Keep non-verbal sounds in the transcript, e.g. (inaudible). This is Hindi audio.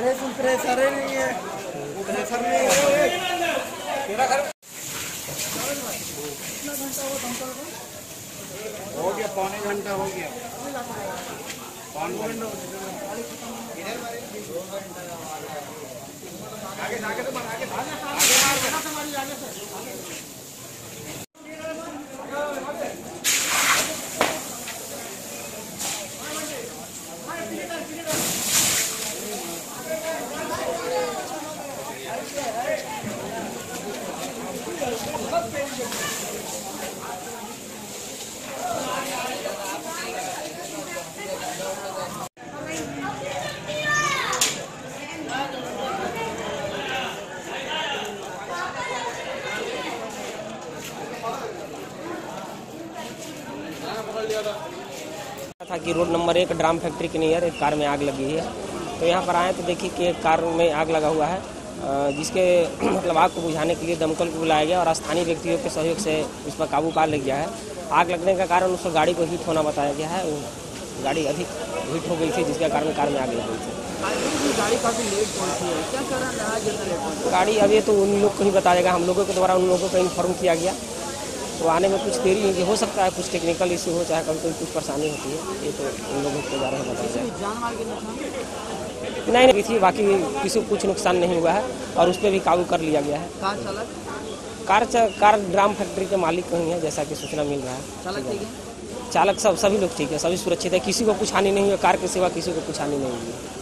अरे तुम प्रेशर ही नहीं है। प्रेशर नहीं है। तेरा घर हो गया, पौने घंटा हो गया। पौने घंटा आगे आगे तो आगे आगे आगे था कि रोड नंबर एक ड्राम फैक्ट्री के नियर, एक कार में आग लगी है। तो यहाँ पर आए तो देखिए कि एक कार में आग लगा हुआ है। जिसके (clears throat) मतलब आग को बुझाने के लिए दमकल को बुलाया गया और स्थानीय व्यक्तियों के सहयोग से उस पर काबू पा लग गया है। आग लगने का कारण उस गाड़ी को हीट होना बताया गया है। गाड़ी अधिक हीट हो गई थी, जिसके कारण कार में आग लग गई थी। गाड़ी काफ़ी लेट पहुँची है गाड़ी ये तो उन लोग को ही बताया गया, हम लोगों के द्वारा उन लोगों को इन्फॉर्म किया गया। तो आने में कुछ देरी होगी हो सकता है कुछ टेक्निकल इशू हो चाहे कभी कोई कुछ परेशानी होती है ये तो उन लोगों के द्वारा ही बताया नहीं नहीं थी बाकी किसी को कुछ नुकसान नहीं हुआ है और उस पर भी काबू कर लिया गया है। कार चालक? कार च- कार ड्राम फैक्ट्री के मालिक कहीं है जैसा कि सूचना मिल रहा है। चालक ठीक है? चालक सब सभी लोग ठीक है सभी सुरक्षित है किसी को कुछ हानि नहीं हुई कार के सिवा किसी को कुछ हानि नहीं हुई। है